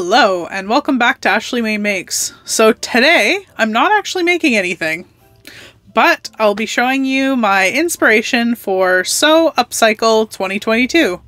Hello, and welcome back to Ashley Main Makes. So today, I'm not actually making anything, but I'll be showing you my inspiration for Sew Upcycle 2022.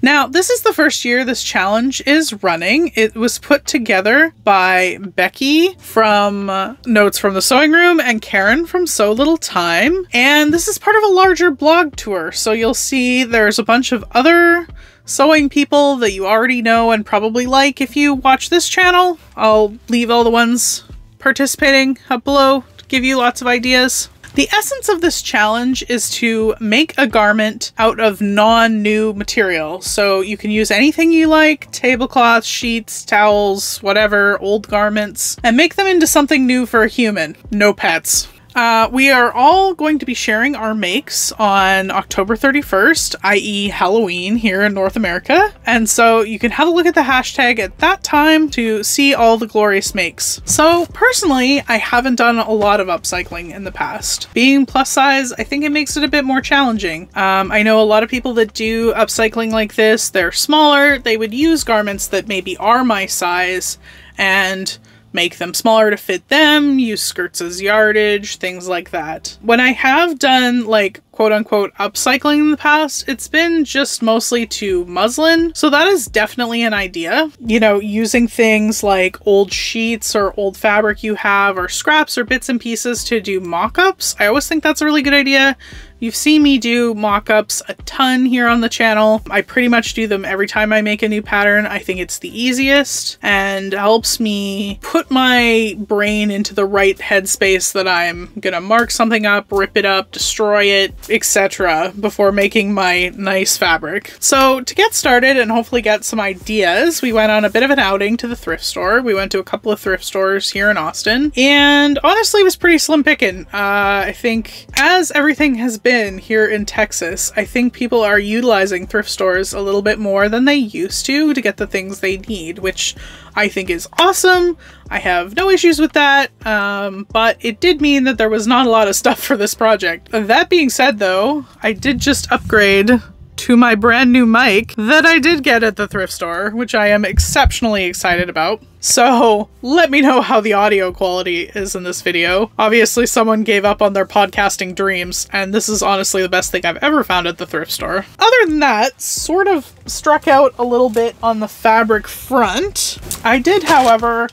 Now, this is the first year this challenge is running. It was put together by Becky from uh, Notes from the Sewing Room and Karen from Sew Little Time. And this is part of a larger blog tour. So you'll see there's a bunch of other sewing people that you already know and probably like if you watch this channel. I'll leave all the ones participating up below to give you lots of ideas. The essence of this challenge is to make a garment out of non-new material. So you can use anything you like, tablecloths, sheets, towels, whatever, old garments, and make them into something new for a human. No pets. Uh, we are all going to be sharing our makes on October 31st, i.e., Halloween here in North America. And so you can have a look at the hashtag at that time to see all the glorious makes. So, personally, I haven't done a lot of upcycling in the past. Being plus size, I think it makes it a bit more challenging. Um, I know a lot of people that do upcycling like this, they're smaller, they would use garments that maybe are my size and make them smaller to fit them, use skirts as yardage, things like that. When I have done like quote unquote upcycling in the past, it's been just mostly to muslin. So that is definitely an idea. You know, using things like old sheets or old fabric you have or scraps or bits and pieces to do mock-ups. I always think that's a really good idea You've seen me do mock-ups a ton here on the channel. I pretty much do them every time I make a new pattern. I think it's the easiest and helps me put my brain into the right headspace that I'm gonna mark something up, rip it up, destroy it, etc. before making my nice fabric. So to get started and hopefully get some ideas, we went on a bit of an outing to the thrift store. We went to a couple of thrift stores here in Austin and honestly it was pretty slim picking. Uh, I think as everything has been here in Texas, I think people are utilizing thrift stores a little bit more than they used to to get the things they need, which I think is awesome. I have no issues with that, um, but it did mean that there was not a lot of stuff for this project. That being said though, I did just upgrade to my brand new mic that I did get at the thrift store, which I am exceptionally excited about. So let me know how the audio quality is in this video. Obviously someone gave up on their podcasting dreams, and this is honestly the best thing I've ever found at the thrift store. Other than that, sort of struck out a little bit on the fabric front. I did, however,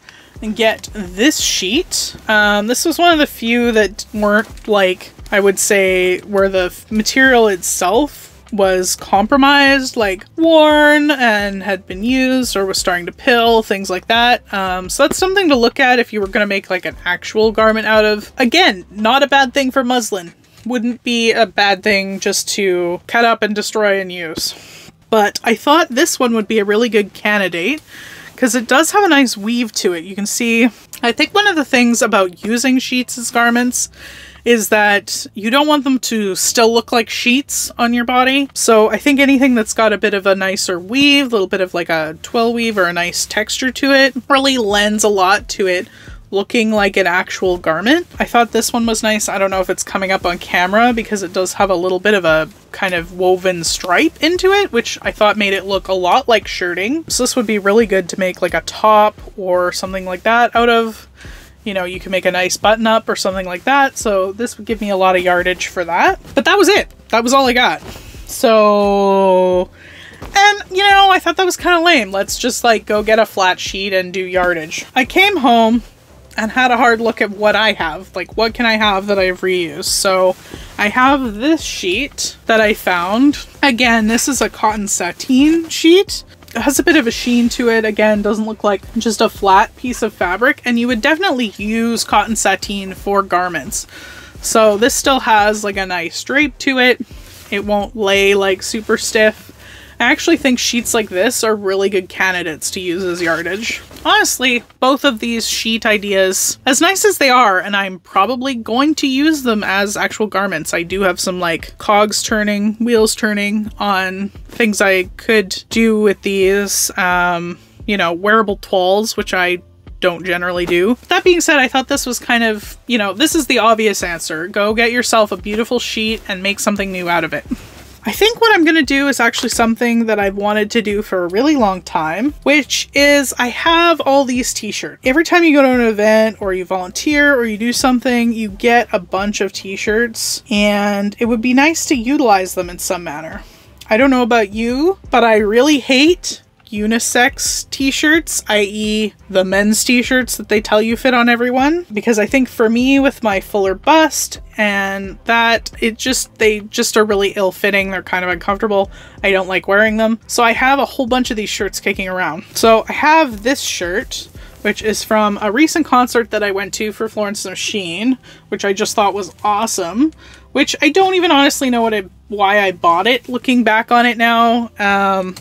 get this sheet. Um, this was one of the few that weren't like, I would say, where the material itself was compromised, like worn and had been used or was starting to pill, things like that. Um, so that's something to look at if you were going to make like an actual garment out of. Again, not a bad thing for muslin. Wouldn't be a bad thing just to cut up and destroy and use. But I thought this one would be a really good candidate because it does have a nice weave to it. You can see, I think one of the things about using sheets as garments is that you don't want them to still look like sheets on your body. So I think anything that's got a bit of a nicer weave, a little bit of like a twill weave or a nice texture to it, really lends a lot to it looking like an actual garment. I thought this one was nice. I don't know if it's coming up on camera because it does have a little bit of a kind of woven stripe into it, which I thought made it look a lot like shirting. So this would be really good to make like a top or something like that out of you know, you can make a nice button up or something like that. So this would give me a lot of yardage for that. But that was it. That was all I got. So, and you know, I thought that was kind of lame. Let's just like go get a flat sheet and do yardage. I came home and had a hard look at what I have. Like, what can I have that I've reused? So I have this sheet that I found. Again, this is a cotton sateen sheet It has a bit of a sheen to it. Again, doesn't look like just a flat piece of fabric. And you would definitely use cotton sateen for garments. So this still has like a nice drape to it. It won't lay like super stiff. I actually think sheets like this are really good candidates to use as yardage. Honestly, both of these sheet ideas, as nice as they are, and I'm probably going to use them as actual garments. I do have some like cogs turning, wheels turning on things I could do with these. Um, you know, wearable toiles, which I don't generally do. That being said, I thought this was kind of, you know, this is the obvious answer. Go get yourself a beautiful sheet and make something new out of it. I think what I'm going to do is actually something that I've wanted to do for a really long time, which is I have all these t-shirts. Every time you go to an event or you volunteer or you do something, you get a bunch of t-shirts and it would be nice to utilize them in some manner. I don't know about you, but I really hate unisex t-shirts, i.e. the men's t-shirts that they tell you fit on everyone. Because I think for me with my fuller bust and that it just, they just are really ill-fitting. They're kind of uncomfortable. I don't like wearing them. So I have a whole bunch of these shirts kicking around. So I have this shirt which is from a recent concert that I went to for Florence Machine, which I just thought was awesome. Which I don't even honestly know what I, why I bought it. Looking back on it now, um,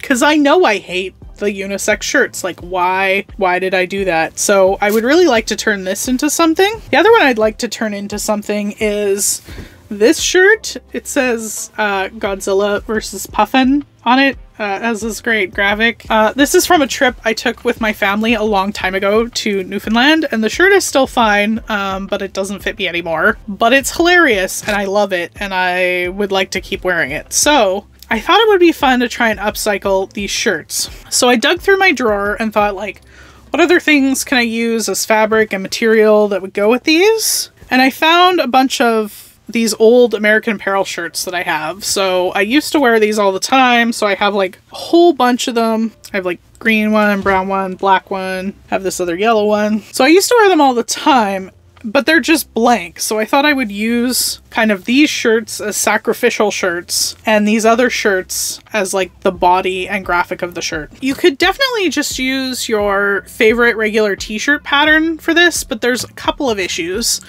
because I know I hate the unisex shirts. Like, why? Why did I do that? So I would really like to turn this into something. The other one I'd like to turn into something is this shirt. It says uh, Godzilla versus Puffin on it. Uh, as this great graphic. Uh, this is from a trip I took with my family a long time ago to Newfoundland, and the shirt is still fine, um, but it doesn't fit me anymore. But it's hilarious, and I love it, and I would like to keep wearing it. So I thought it would be fun to try and upcycle these shirts. So I dug through my drawer and thought like, what other things can I use as fabric and material that would go with these? And I found a bunch of these old American Apparel shirts that I have. So I used to wear these all the time. So I have like a whole bunch of them. I have like green one, brown one, black one, have this other yellow one. So I used to wear them all the time but they're just blank. So I thought I would use kind of these shirts as sacrificial shirts and these other shirts as like the body and graphic of the shirt. You could definitely just use your favorite regular t-shirt pattern for this, but there's a couple of issues.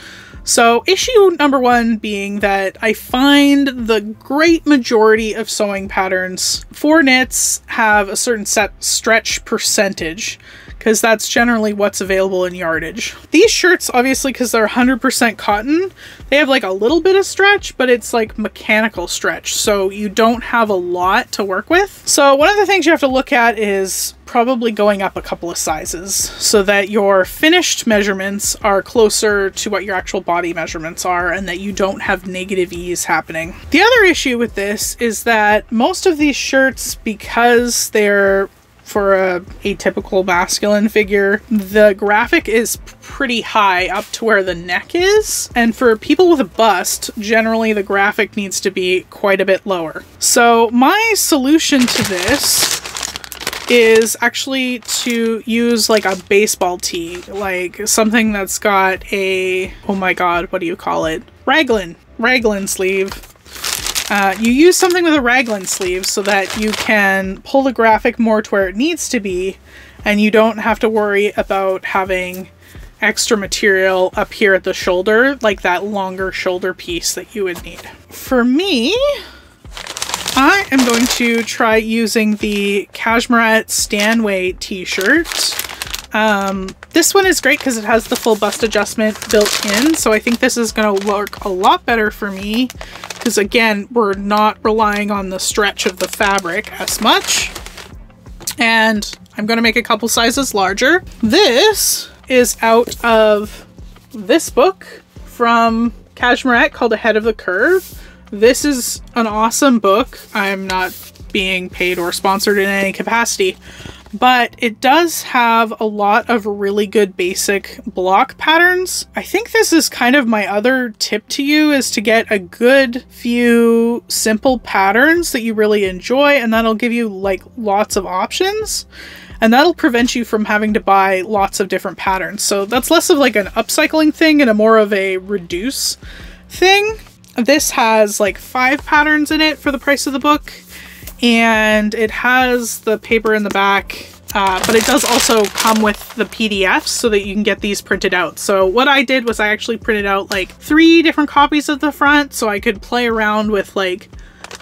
So, issue number one being that I find the great majority of sewing patterns for knits have a certain set stretch percentage because that's generally what's available in yardage. These shirts, obviously, because they're 100% cotton, they have like a little bit of stretch, but it's like mechanical stretch, so you don't have a lot to work with. So one of the things you have to look at is probably going up a couple of sizes so that your finished measurements are closer to what your actual body measurements are and that you don't have negative ease happening. The other issue with this is that most of these shirts, because they're for a atypical masculine figure, the graphic is pretty high up to where the neck is. And for people with a bust, generally the graphic needs to be quite a bit lower. So my solution to this is actually to use like a baseball tee, like something that's got a, oh my god, what do you call it? Raglan, raglan sleeve uh, you use something with a raglan sleeve so that you can pull the graphic more to where it needs to be and you don't have to worry about having extra material up here at the shoulder, like that longer shoulder piece that you would need. For me, I am going to try using the Cashmerette Stanway t-shirt. Um, this one is great because it has the full bust adjustment built in, so I think this is going to work a lot better for me because again, we're not relying on the stretch of the fabric as much. And I'm going to make a couple sizes larger. This is out of this book from Cashmerette called Ahead of the Curve. This is an awesome book. I'm not being paid or sponsored in any capacity, but it does have a lot of really good basic block patterns. I think this is kind of my other tip to you is to get a good few simple patterns that you really enjoy and that'll give you like lots of options and that'll prevent you from having to buy lots of different patterns. So that's less of like an upcycling thing and a more of a reduce thing. This has like five patterns in it for the price of the book and it has the paper in the back uh, but it does also come with the PDFs so that you can get these printed out. So what I did was I actually printed out like three different copies of the front so I could play around with like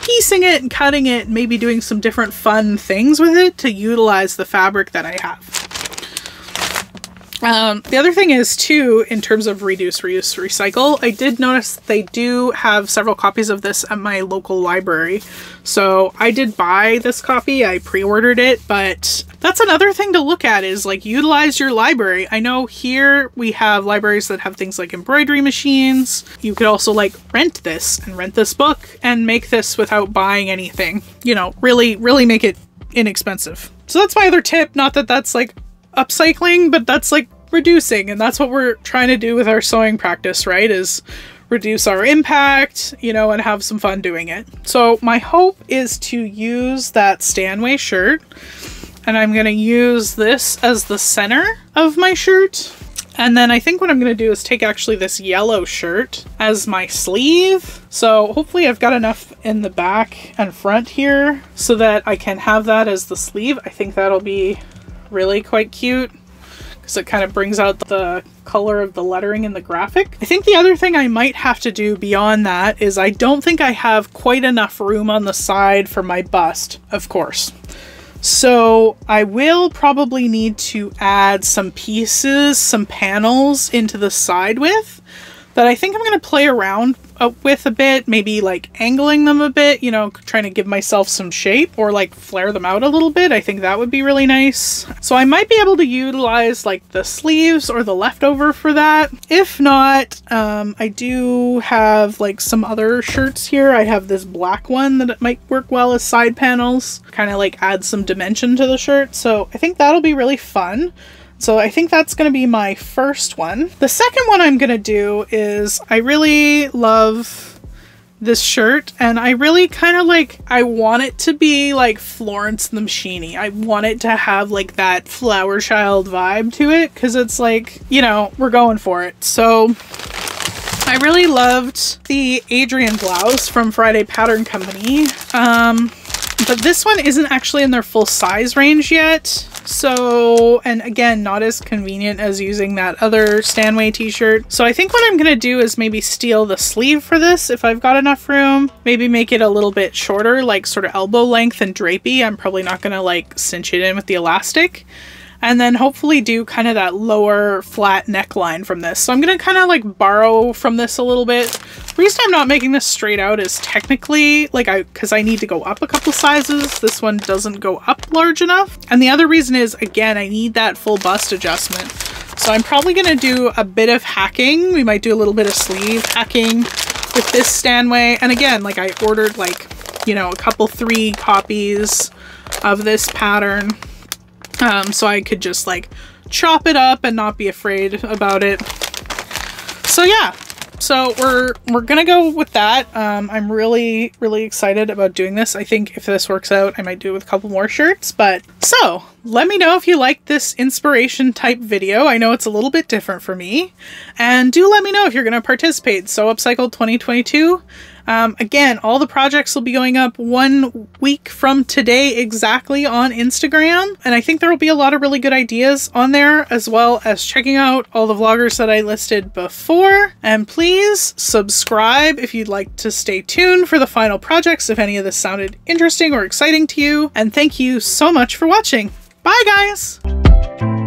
piecing it and cutting it, maybe doing some different fun things with it to utilize the fabric that I have. Um, the other thing is too, in terms of reduce, reuse, recycle, I did notice they do have several copies of this at my local library. So I did buy this copy, I pre-ordered it, but that's another thing to look at is like utilize your library. I know here we have libraries that have things like embroidery machines. You could also like rent this and rent this book and make this without buying anything. You know, really, really make it inexpensive. So that's my other tip. Not that that's like upcycling, but that's like reducing. And that's what we're trying to do with our sewing practice, right? Is reduce our impact, you know, and have some fun doing it. So my hope is to use that Stanway shirt and I'm going to use this as the center of my shirt. And then I think what I'm going to do is take actually this yellow shirt as my sleeve. So hopefully I've got enough in the back and front here so that I can have that as the sleeve. I think that'll be really quite cute because it kind of brings out the color of the lettering in the graphic. I think the other thing I might have to do beyond that is I don't think I have quite enough room on the side for my bust, of course. So I will probably need to add some pieces, some panels into the side with that I think I'm going to play around uh, with a bit, maybe like angling them a bit, you know, trying to give myself some shape or like flare them out a little bit. I think that would be really nice. So I might be able to utilize like the sleeves or the leftover for that. If not, um, I do have like some other shirts here. I have this black one that might work well as side panels, kind of like add some dimension to the shirt. So I think that'll be really fun. So I think that's going to be my first one. The second one I'm going to do is I really love this shirt and I really kind of like I want it to be like Florence the Machine. I want it to have like that flower child vibe to it because it's like, you know, we're going for it. So I really loved the Adrienne blouse from Friday Pattern Company. Um, but this one isn't actually in their full size range yet. So, and again, not as convenient as using that other Stanway t-shirt. So I think what I'm to do is maybe steal the sleeve for this if I've got enough room. Maybe make it a little bit shorter, like sort of elbow length and drapey. I'm probably not to like cinch it in with the elastic and then hopefully do kind of that lower flat neckline from this. So I'm going to kind of like borrow from this a little bit. The reason I'm not making this straight out is technically like I because I need to go up a couple sizes. This one doesn't go up large enough. And the other reason is again, I need that full bust adjustment. So I'm probably going to do a bit of hacking. We might do a little bit of sleeve hacking with this Stanway. And again, like I ordered like, you know, a couple three copies of this pattern um, so I could just like chop it up and not be afraid about it. So yeah, so we're we're gonna go with that. Um, I'm really really excited about doing this. I think if this works out, I might do it with a couple more shirts. But so let me know if you like this inspiration type video. I know it's a little bit different for me, and do let me know if you're gonna participate. Sew Upcycled 2022. Um, again, all the projects will be going up one week from today exactly on Instagram. And I think there will be a lot of really good ideas on there, as well as checking out all the vloggers that I listed before. And please subscribe if you'd like to stay tuned for the final projects if any of this sounded interesting or exciting to you. And thank you so much for watching. Bye, guys!